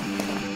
Bye.